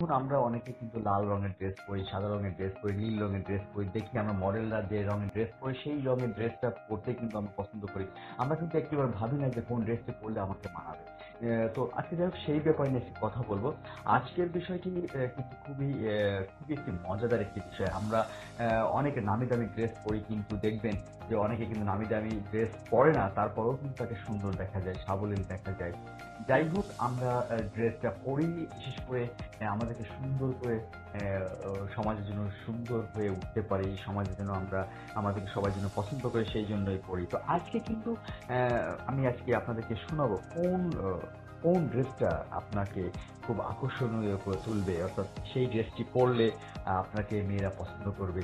এখন আমরা অনেকে কিন্তু লাল রঙের ড্রেস পরি, সাদা রঙের ড্রেস পরি, নীল রঙের ড্রেস পরি, দেখি আমরা মডেলরা যে রঙের ড্রেস পরে সেই রঙের ড্রেসটা পরতে কিন্তু আমরা পছন্দ করি। আমরা কিন্তু একটিবার ভাবি না যে কোন ড্রেসটি পরলে আমাকে মানাবে। তো আজকে যাই হোক, সেই ব্যাপারে নিয়ে কথা বলব। আজকের বিষয়টি কিন্তু খুবই খুবই একটি মজাদার একটি বিষয়। আমরা অনেক নামি দামি ড্রেস পরি, কিন্তু দেখবেন যে অনেকে কিন্তু নামি দামি ড্রেস পরে না, তারপরেও কিন্তু তাকে সুন্দর দেখা যায়, সাবলীল দেখা যায়। যাই হোক, আমরা ড্রেসটা পরি, বিশেষ করে আমাদেরকে সুন্দর করে সমাজের জন্য সুন্দর হয়ে উঠতে পারি সমাজের জন্য আমরা, আমাদেরকে সবাই জন্য পছন্দ করে সেই জন্যই পড়ি তো আজকে কিন্তু আমি আজকে আপনাদেরকে শোনাবো কোন কোন ড্রেসটা আপনাকে খুব আকর্ষণীয় করে তুলবে, অর্থাৎ সেই ড্রেসটি পরলে আপনাকে মেয়েরা পছন্দ করবে।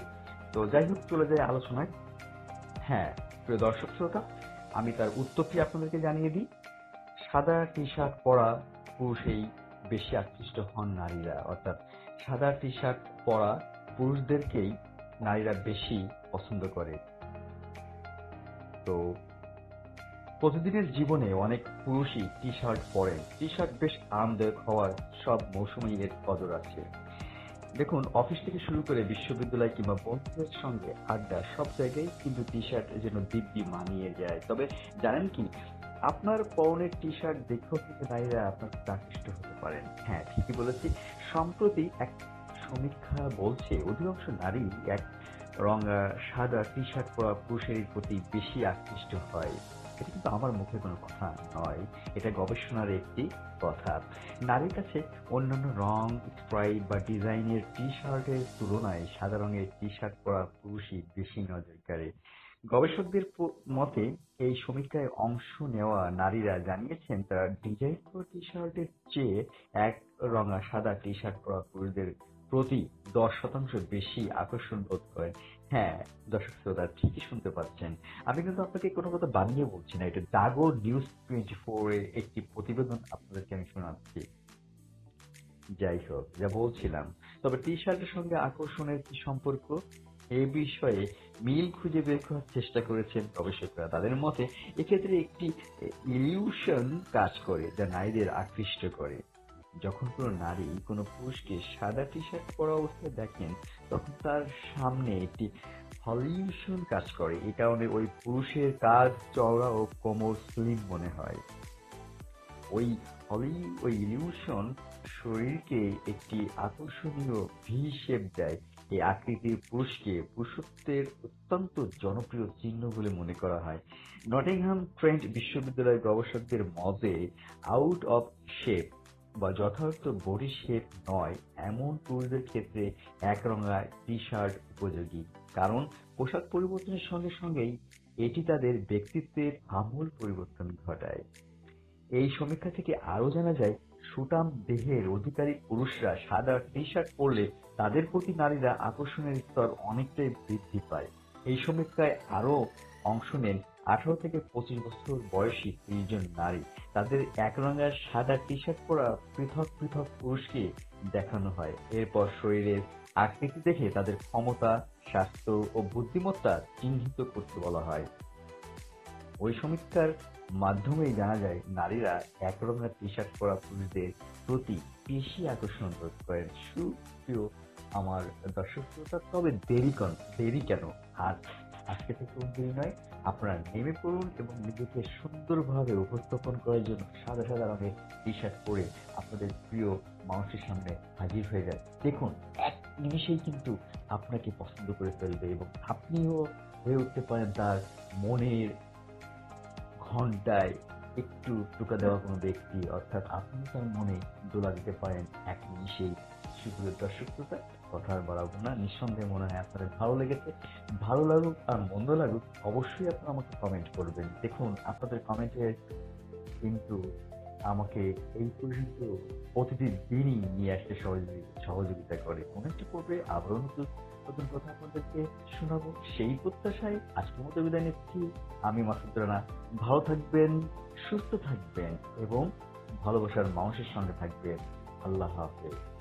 তো যাই হোক, চলে যায় আলোচনায়। হ্যাঁ প্রিয় দর্শক শ্রোতা, আমি তার উত্তরটি আপনাদেরকে জানিয়ে দিই? সাদা টি শার্ট পরা পুরুষেই বেশি আকৃষ্ট হন নারীরা, অর্থাৎ সাদা টি শার্ট পরা পুরুষদেরকেই নারীরা বেশি পছন্দ করে। তো প্রতিদিনের জীবনে অনেক পুরুষই টি শার্ট পরেন। টি শার্ট বেশ আরামদায়ক হওয়ার সব মৌসুমেই এর কদর আছে। দেখুন, অফিস থেকে শুরু করে বিশ্ববিদ্যালয় কিংবা বন্ধুদের সঙ্গে আড্ডা সব জায়গায় কিন্তু টি শার্ট যেন দিব্যি মানিয়ে যায়। তবে জানেন কি আপনার পরনের টি শার্ট দেখেও কিন্তু নারীরা আপনার প্রতি আকৃষ্ট হতে পারেন। হ্যাঁ ঠিকই বলেছি। সম্প্রতি এক সমীক্ষা বলছে, অধিকাংশ নারী এক রঙা সাদা টি শার্ট পরা পুরুষের প্রতি বেশি আকৃষ্ট হয়। এটা কিন্তু আমার মুখে কোনো কথা নয়। এটা গবেষণার একটি কথা। নারীর কাছে অন্যান্য রং, স্প্রাইট বা ডিজাইনের টি শার্টের তুলনায় সাদা রঙের টি শার্ট পরা পুরুষই বেশি নজর কাড়ে গবেষকদের মতে এই সমীক্ষায় অংশ নেওয়া নারীরা জানিয়েছেন, তারা ডিজাইন করা টি শার্টের চেয়ে এক রঙা সাদা টি শার্ট পরা পুরুষদের প্রতি দশ শতাংশ বেশি আকর্ষণ বোধ করেন। হ্যাঁ দর্শক শ্রোতা, ঠিকই শুনতে পাচ্ছেন। আমি কিন্তু আপনাকে কোনো কথা বানিয়ে বলছি না। এটা ডাগো নিউজ টোয়েন্টি ফোর এর একটি প্রতিবেদন আপনাদেরকে আমি শোনাচ্ছি। যাই হোক, যা বলছিলাম। তবে টি শার্টের সঙ্গে আকর্ষণের কি সম্পর্ক? এ বিষয়ে মিল খুঁজে বের করার চেষ্টা করেছেন গবেষকরা। তাদের মতে, এক্ষেত্রে একটি ইলিউশন কাজ করে যা নারীদের আকৃষ্ট করে। যখন কোনো নারী কোনো পুরুষকে সাদা টি শার্ট পরা অবস্থায় দেখেন, তখন তার সামনে একটি হলিউশন কাজ করে। এই কারণে ওই পুরুষের কাজ চওড়া ও কোমর স্লিম মনে হয়। ওই হলি, ওই ইলিউশন শরীরকে একটি আকর্ষণীয় ভি শেপ দেয়। এই আকৃতির পুরুষকে পুরুষত্বের অত্যন্ত জনপ্রিয় চিহ্ন বলে মনে করা হয়। নটিংহাম ট্রেন্ট বিশ্ববিদ্যালয়ের গবেষকদের মতে আউট অফ শেপ বা যথার্থ বডি শেপ নয়, এমন পুরুষদের ক্ষেত্রে একরঙা টি শার্ট উপযোগী। কারণ পোশাক পরিবর্তনের সঙ্গে সঙ্গেই এটি তাদের ব্যক্তিত্বের আমূল পরিবর্তন ঘটায়। এই সমীক্ষা থেকে আরও জানা যায় সুটাম দেহের অধিকারী পুরুষরা সাদা টি শার্ট পরলে তাদের প্রতি নারীরা আকর্ষণের স্তর অনেকটাই বৃদ্ধি পায়। এই সমীক্ষায় আরও অংশ নেন আঠারো থেকে পঁচিশ বছর বয়সী ত্রিশ জন নারী। তাদের একরঙা সাদা টি শার্ট পরা পৃথক পৃথক পুরুষকে দেখানো হয়। এরপর শরীরের আকৃতি দেখে তাদের ক্ষমতা, স্বাস্থ্য ও বুদ্ধিমত্তা চিহ্নিত করতে বলা হয়। ওই সমীক্ষার মাধ্যমেই জানা যায়, নারীরা একরঙের টি শার্ট পরা পুরুষদের প্রতি বেশি আকর্ষণ বোধ করেন। সুপ্রিয় আমার দর্শক শ্রোতা, তবে দেরি কেন দেরি কেন? আর আজকে থেকে দেরি নয়, আপনারা নেমে পড়ুন এবং নিজেকে সুন্দরভাবে উপস্থাপন করার জন্য সাদা সাদা রঙের টি শার্ট পরে আপনাদের প্রিয় মানুষের সামনে হাজির হয়ে যায় দেখুন, এক নিমিষেই কিন্তু আপনাকে পছন্দ করে ফেলবে এবং আপনিও হয়ে উঠতে পারেন তার মনের ঘন্টায় একটু টোকা দেওয়া কোনো ব্যক্তি, অর্থাৎ আপনি তার মনে দোলা দিতে পারেন এক সেই সুপ্রিয় দর্শক শ্রোতা কথা আর না। নিঃসন্দেহে মনে হয় আপনাদের ভালো লেগেছে। ভালো লাগুক আর মন্দ লাগুক, অবশ্যই আপনারা আমাকে কমেন্ট করবেন। দেখুন, আপনাদের কমেন্টের কিন্তু আমাকে এই পর্যন্ত প্রতিদিন দিনই নিয়ে আসতে সহযোগি- সহযোগিতা করে। কোনো একটি পর্বে আবারও নতুন নতুন কথা আপনাদেরকে শোনাবো। সেই প্রত্যাশায় আজকের মতো বিদায় নিচ্ছি। আমি মাসুদ রানা, ভালো থাকবেন, সুস্থ থাকবেন এবং ভালোবাসার মানুষের সঙ্গে থাকবেন। আল্লাহ হাফেজ।